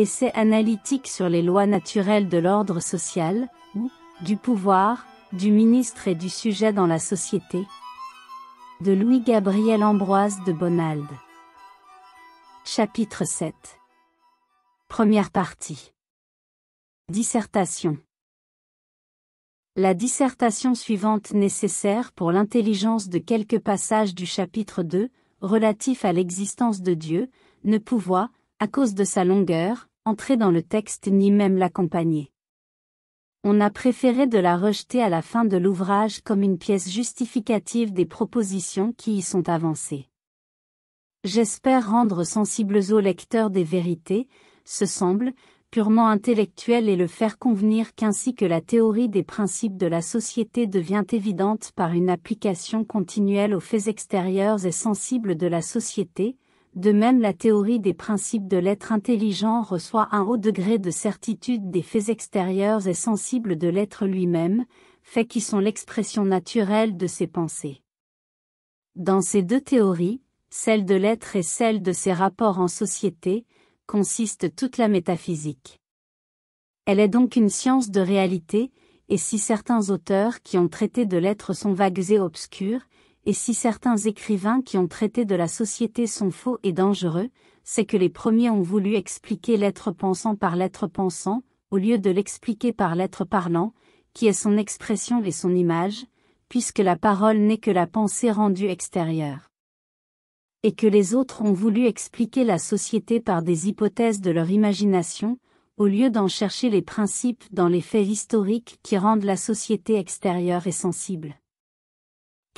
Essai analytique sur les lois naturelles de l'ordre social, ou, du pouvoir, du ministre et du sujet dans la société. De Louis-Gabriel Ambroise de Bonald. Chapitre 7 Première partie. Dissertation. La dissertation suivante nécessaire pour l'intelligence de quelques passages du chapitre 2, relatif à l'existence de Dieu, ne pouvait, à cause de sa longueur, entrer dans le texte ni même l'accompagner. On a préféré de la rejeter à la fin de l'ouvrage comme une pièce justificative des propositions qui y sont avancées. J'espère rendre sensibles aux lecteurs des vérités, ce semble, purement intellectuel et le faire convenir qu'ainsi que la théorie des principes de la société devient évidente par une application continuelle aux faits extérieurs et sensibles de la société, de même la théorie des principes de l'être intelligent reçoit un haut degré de certitude des faits extérieurs et sensibles de l'être lui-même, faits qui sont l'expression naturelle de ses pensées. Dans ces deux théories, celle de l'être et celle de ses rapports en société, consiste toute la métaphysique. Elle est donc une science de réalité, et si certains auteurs qui ont traité de l'être sont vagues et obscurs, et si certains écrivains qui ont traité de la société sont faux et dangereux, c'est que les premiers ont voulu expliquer l'être pensant par l'être pensant, au lieu de l'expliquer par l'être parlant, qui est son expression et son image, puisque la parole n'est que la pensée rendue extérieure et que les autres ont voulu expliquer la société par des hypothèses de leur imagination, au lieu d'en chercher les principes dans les faits historiques qui rendent la société extérieure et sensible.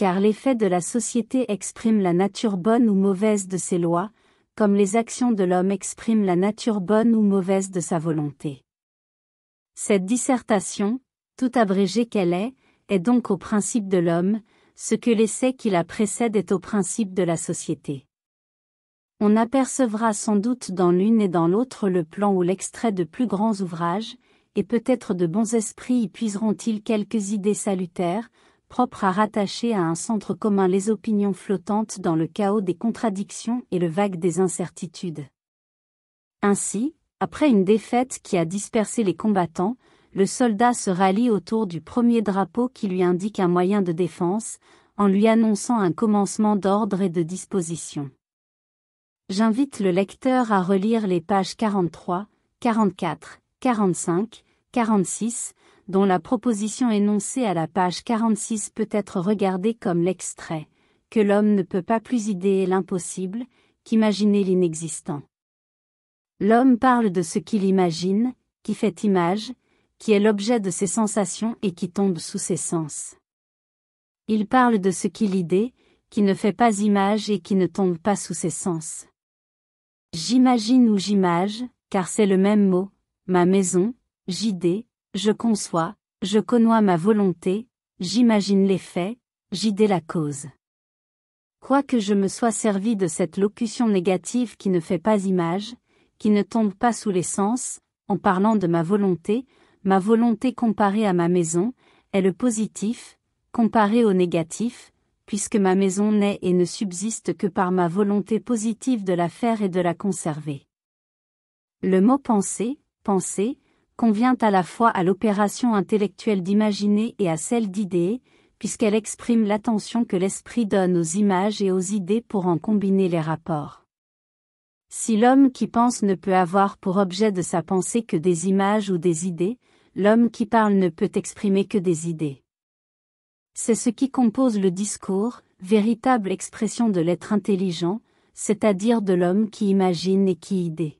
Car les faits de la société expriment la nature bonne ou mauvaise de ses lois, comme les actions de l'homme expriment la nature bonne ou mauvaise de sa volonté. Cette dissertation, tout abrégée qu'elle est, est donc au principe de l'homme, ce que l'essai qui la précède est au principe de la société. On apercevra sans doute dans l'une et dans l'autre le plan ou l'extrait de plus grands ouvrages, et peut-être de bons esprits y puiseront-ils quelques idées salutaires, propres à rattacher à un centre commun les opinions flottantes dans le chaos des contradictions et le vague des incertitudes. Ainsi, après une défaite qui a dispersé les combattants, le soldat se rallie autour du premier drapeau qui lui indique un moyen de défense, en lui annonçant un commencement d'ordre et de disposition. J'invite le lecteur à relire les pages 43, 44, 45, 46, dont la proposition énoncée à la page 46 peut être regardée comme l'extrait, que l'homme ne peut pas plus idéer l'impossible, qu'imaginer l'inexistant. L'homme parle de ce qu'il imagine, qui fait image, qui est l'objet de ses sensations et qui tombe sous ses sens. Il parle de ce qu'il idée, qui ne fait pas image et qui ne tombe pas sous ses sens. J'imagine ou j'image, car c'est le même mot, ma maison, j'idée, je conçois, je connois ma volonté, j'imagine les faits, j'idée la cause. Quoique je me sois servi de cette locution négative qui ne fait pas image, qui ne tombe pas sous les sens, en parlant de ma volonté, ma volonté comparée à ma maison, est le positif, comparé au négatif, puisque ma maison n'est et ne subsiste que par ma volonté positive de la faire et de la conserver. Le mot penser, penser, convient à la fois à l'opération intellectuelle d'imaginer et à celle d'idée, puisqu'elle exprime l'attention que l'esprit donne aux images et aux idées pour en combiner les rapports. Si l'homme qui pense ne peut avoir pour objet de sa pensée que des images ou des idées, l'homme qui parle ne peut exprimer que des idées. C'est ce qui compose le discours, véritable expression de l'être intelligent, c'est-à-dire de l'homme qui imagine et qui idée.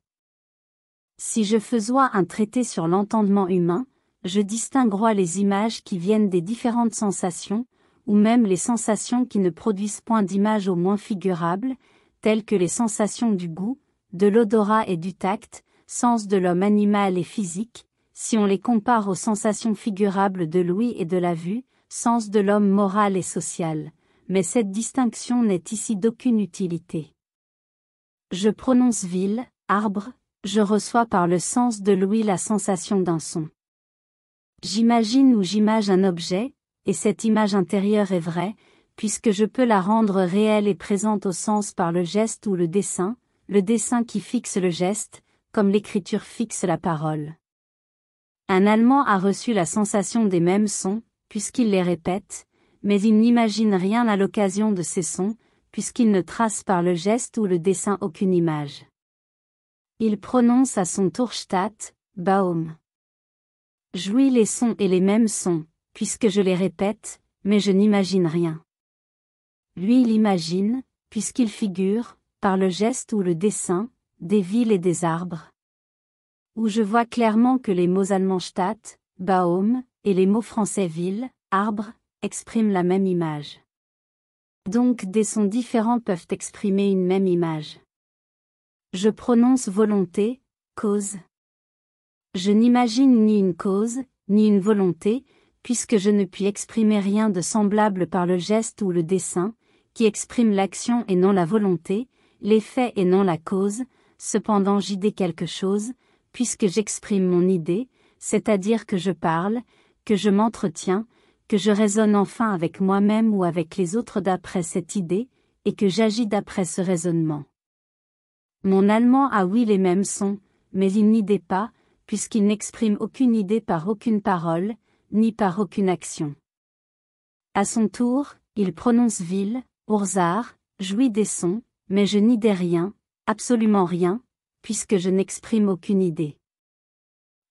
Si je faisois un traité sur l'entendement humain, je distinguerai les images qui viennent des différentes sensations, ou même les sensations qui ne produisent point d'image au moins figurable, telles que les sensations du goût, de l'odorat et du tact, sens de l'homme animal et physique, si on les compare aux sensations figurables de l'ouïe et de la vue, sens de l'homme moral et social, mais cette distinction n'est ici d'aucune utilité. Je prononce ville, arbre, je reçois par le sens de l'ouïe la sensation d'un son. J'imagine ou j'image un objet, et cette image intérieure est vraie, puisque je peux la rendre réelle et présente au sens par le geste ou le dessin, le dessin qui fixe le geste, comme l'écriture fixe la parole. Un Allemand a reçu la sensation des mêmes sons, puisqu'il les répète, mais il n'imagine rien à l'occasion de ces sons, puisqu'il ne trace par le geste ou le dessin aucune image. Il prononce à son tour Stadt, Baum. Jouis les sons et les mêmes sons, puisque je les répète, mais je n'imagine rien. Lui il imagine, puisqu'il figure, par le geste ou le dessin, des villes et des arbres. Où je vois clairement que les mots allemands Stadt, Baum, et les mots français ville, arbre, expriment la même image. Donc des sons différents peuvent exprimer une même image. Je prononce volonté, cause. Je n'imagine ni une cause, ni une volonté, puisque je ne puis exprimer rien de semblable par le geste ou le dessin, qui exprime l'action et non la volonté, l'effet et non la cause, cependant j'idée quelque chose, puisque j'exprime mon idée, c'est-à-dire que je parle, que je m'entretiens, que je raisonne enfin avec moi-même ou avec les autres d'après cette idée, et que j'agis d'après ce raisonnement. Mon allemand a oui les mêmes sons, mais il n'idée pas, puisqu'il n'exprime aucune idée par aucune parole, ni par aucune action. À son tour, il prononce ville, ourzard, jouit des sons, mais je n'idée rien, absolument rien, puisque je n'exprime aucune idée.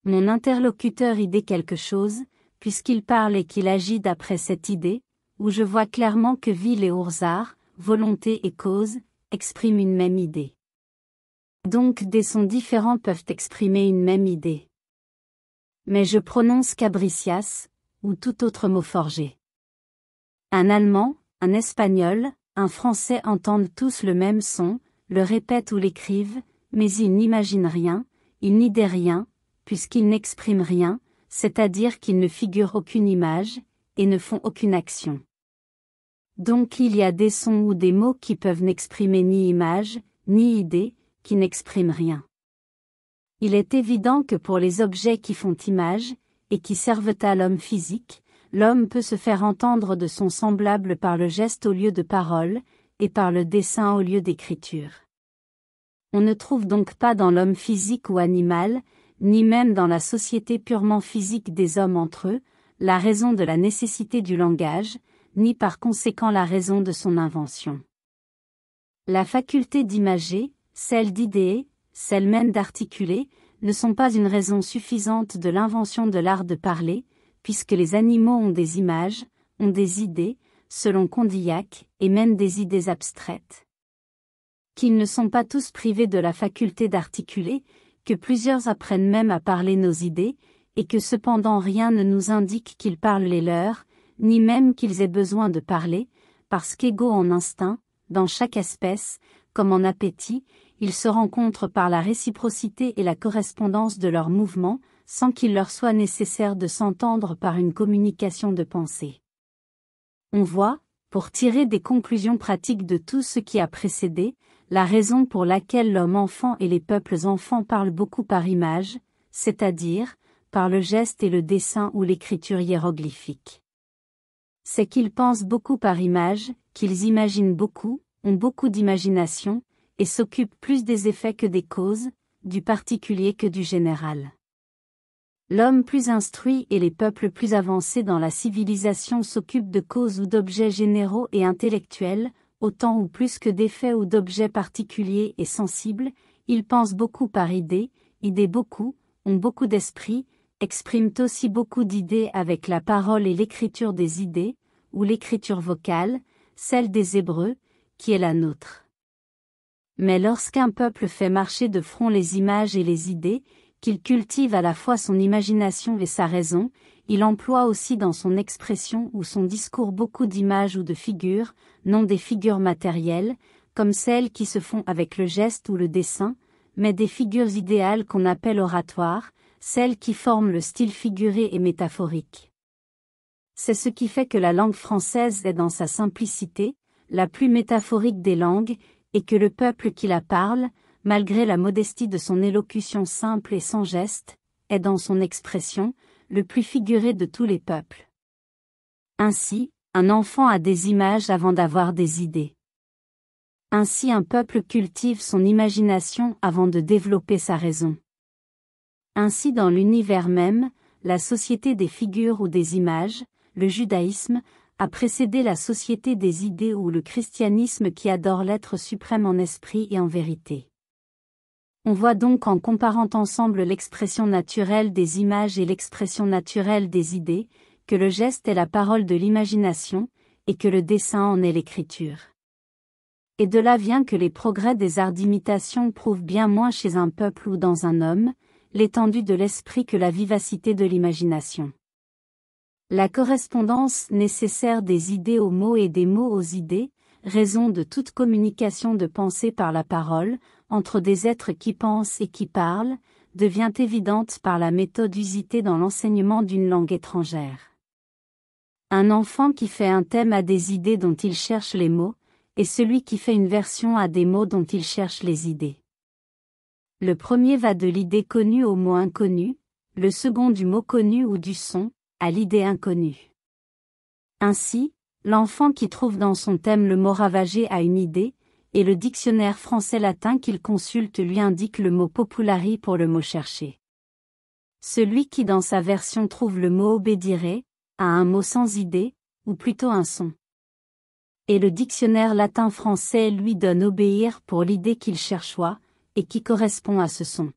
Mon interlocuteur idée quelque chose, puisqu'il parle et qu'il agit d'après cette idée, où je vois clairement que ville et ourzard, volonté et cause, expriment une même idée. Donc des sons différents peuvent exprimer une même idée. Mais je prononce cabricias, ou tout autre mot forgé. Un Allemand, un Espagnol, un Français entendent tous le même son, le répètent ou l'écrivent, mais ils n'imaginent rien, ils n'ident rien, puisqu'ils n'expriment rien, c'est-à-dire qu'ils ne figurent aucune image, et ne font aucune action. Donc il y a des sons ou des mots qui peuvent n'exprimer ni image, ni idée, qui rien. Il est évident que pour les objets qui font image, et qui servent à l'homme physique, l'homme peut se faire entendre de son semblable par le geste au lieu de parole, et par le dessin au lieu d'écriture. On ne trouve donc pas dans l'homme physique ou animal, ni même dans la société purement physique des hommes entre eux, la raison de la nécessité du langage, ni par conséquent la raison de son invention. La faculté d'imager, celle d'idéer, celle même d'articuler, ne sont pas une raison suffisante de l'invention de l'art de parler, puisque les animaux ont des images, ont des idées, selon Condillac, et même des idées abstraites. Qu'ils ne sont pas tous privés de la faculté d'articuler, que plusieurs apprennent même à parler nos idées, et que cependant rien ne nous indique qu'ils parlent les leurs, ni même qu'ils aient besoin de parler, parce qu'égaux en instinct, dans chaque espèce, comme en appétit, ils se rencontrent par la réciprocité et la correspondance de leurs mouvements, sans qu'il leur soit nécessaire de s'entendre par une communication de pensée. On voit, pour tirer des conclusions pratiques de tout ce qui a précédé, la raison pour laquelle l'homme enfant et les peuples enfants parlent beaucoup par image, c'est-à-dire, par le geste et le dessin ou l'écriture hiéroglyphique. C'est qu'ils pensent beaucoup par image, qu'ils imaginent beaucoup, ont beaucoup d'imagination, et s'occupent plus des effets que des causes, du particulier que du général. L'homme plus instruit et les peuples plus avancés dans la civilisation s'occupent de causes ou d'objets généraux et intellectuels, autant ou plus que d'effets ou d'objets particuliers et sensibles, ils pensent beaucoup par idées, idées beaucoup, ont beaucoup d'esprit, expriment aussi beaucoup d'idées avec la parole et l'écriture des idées, ou l'écriture vocale, celle des Hébreux, qui est la nôtre. Mais lorsqu'un peuple fait marcher de front les images et les idées, qu'il cultive à la fois son imagination et sa raison, il emploie aussi dans son expression ou son discours beaucoup d'images ou de figures, non des figures matérielles, comme celles qui se font avec le geste ou le dessin, mais des figures idéales qu'on appelle oratoires, celles qui forment le style figuré et métaphorique. C'est ce qui fait que la langue française est dans sa simplicité, la plus métaphorique des langues, et que le peuple qui la parle, malgré la modestie de son élocution simple et sans geste, est dans son expression, le plus figuré de tous les peuples. Ainsi, un enfant a des images avant d'avoir des idées. Ainsi un peuple cultive son imagination avant de développer sa raison. Ainsi dans l'univers même, la société des figures ou des images, le judaïsme, a précédé la société des idées ou le christianisme qui adore l'être suprême en esprit et en vérité. On voit donc en comparant ensemble l'expression naturelle des images et l'expression naturelle des idées, que le geste est la parole de l'imagination, et que le dessin en est l'écriture. Et de là vient que les progrès des arts d'imitation prouvent bien moins chez un peuple ou dans un homme, l'étendue de l'esprit que la vivacité de l'imagination. La correspondance nécessaire des idées aux mots et des mots aux idées, raison de toute communication de pensée par la parole, entre des êtres qui pensent et qui parlent, devient évidente par la méthode usitée dans l'enseignement d'une langue étrangère. Un enfant qui fait un thème a des idées dont il cherche les mots, et celui qui fait une version a des mots dont il cherche les idées. Le premier va de l'idée connue au mot inconnu, le second du mot connu ou du son, à l'idée inconnue. Ainsi, l'enfant qui trouve dans son thème le mot ravagé a une idée, et le dictionnaire français-latin qu'il consulte lui indique le mot populari pour le mot cherché. Celui qui dans sa version trouve le mot obédiré, a un mot sans idée, ou plutôt un son et le dictionnaire latin-français lui donne obéir pour l'idée qu'il cherchoit, et qui correspond à ce son.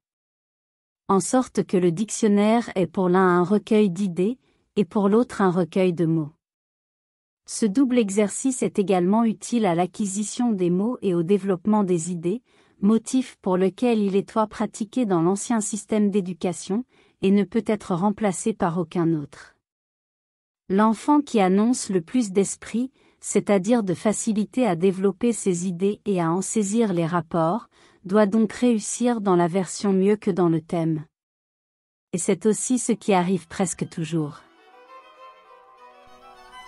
En sorte que le dictionnaire est pour l'un un recueil d'idées, et pour l'autre un recueil de mots. Ce double exercice est également utile à l'acquisition des mots et au développement des idées, motif pour lequel il est toi pratiqué dans l'ancien système d'éducation, et ne peut être remplacé par aucun autre. L'enfant qui annonce le plus d'esprit, c'est-à-dire de facilité à développer ses idées et à en saisir les rapports, doit donc réussir dans la version mieux que dans le thème. Et c'est aussi ce qui arrive presque toujours.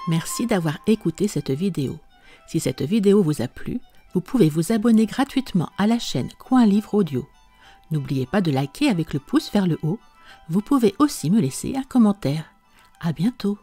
Merci d'avoir écouté cette vidéo. Si cette vidéo vous a plu, vous pouvez vous abonner gratuitement à la chaîne Coin Livre Audio. N'oubliez pas de liker avec le pouce vers le haut. Vous pouvez aussi me laisser un commentaire. À bientôt!